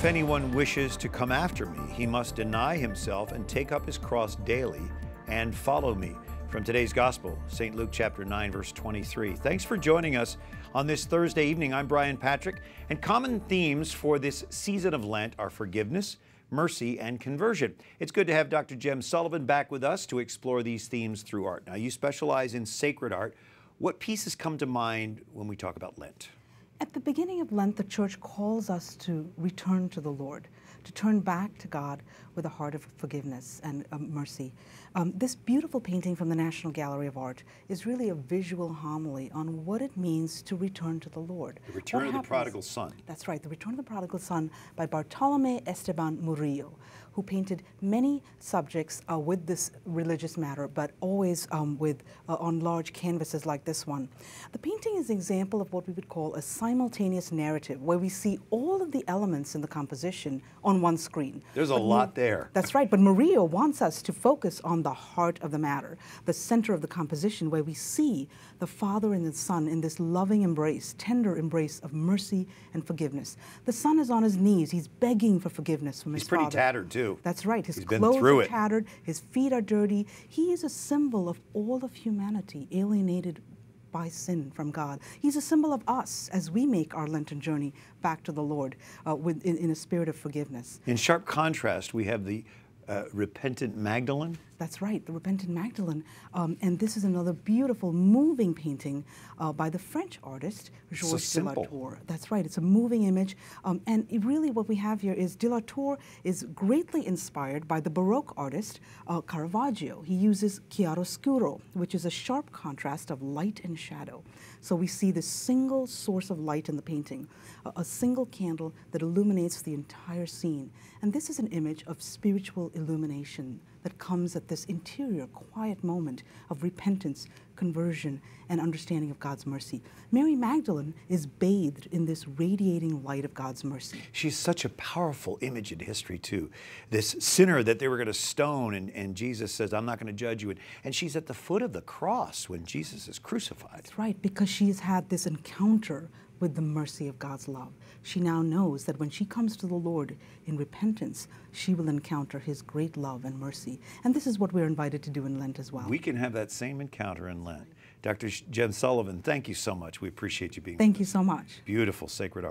If anyone wishes to come after me, he must deny himself and take up his cross daily and follow me. From today's Gospel, St. Luke chapter 9, verse 23. Thanks for joining us on this Thursday evening. I'm Brian Patrick, and common themes for this season of Lent are forgiveness, mercy, and conversion. It's good to have Dr. Jem Sullivan back with us to explore these themes through art. Now, you specialize in sacred art. What pieces come to mind when we talk about Lent? At the beginning of Lent, the church calls us to return to the Lord, to turn back to God with a heart of forgiveness and uh, mercy. Um, this beautiful painting from the National Gallery of Art is really a visual homily on what it means to return to the Lord. The Return What of the Prodigal Son. That's right, The Return of the Prodigal Son by Bartolome Esteban Murillo, who painted many subjects uh, with this religious matter, but always um, with uh, on large canvases like this one. The painting is an example of what we would call a simultaneous narrative, where we see all of the elements in the composition on one screen. There's a But lot there. That's right, but Murillo wants us to focus on the heart of the matter, the center of the composition, where we see the Father and the Son in this loving embrace, tender embrace of mercy and forgiveness. The Son is on his knees, he's begging for forgiveness from He's his pretty tattered, too. That's right, his He's clothes are it. tattered, his feet are dirty. He is a symbol of all of humanity alienated by sin from God. He's a symbol of us as we make our Lenten journey back to the Lord uh, with, in, in a spirit of forgiveness. In sharp contrast, we have the uh, repentant Magdalene. That's right, the Repentant Magdalene. Um, and this is another beautiful, moving painting uh, by the French artist Georges simple. de La Tour. That's right, it's a moving image. Um, and really, what we have here is de La Tour is greatly inspired by the Baroque artist uh, Caravaggio. He uses chiaroscuro, which is a sharp contrast of light and shadow. So we see this single source of light in the painting, a, a single candle that illuminates the entire scene. And this is an image of spiritual illumination that comes at this interior, quiet moment of repentance, conversion, and understanding of God's mercy. Mary Magdalene is bathed in this radiating light of God's mercy. She's such a powerful image in history, too. This sinner that they were going to stone, and, and Jesus says, I'm not going to judge you. And, and she's at the foot of the cross when Jesus is crucified. That's right, because she has had this encounter with the mercy of God's love. She now knows that when she comes to the Lord in repentance, she will encounter His great love and mercy. And this is what we're invited to do in Lent as well. We can have that same encounter in Lent. Dr. Jem Sullivan, thank you so much. We appreciate you being here. Thank you us. so much. Beautiful sacred art.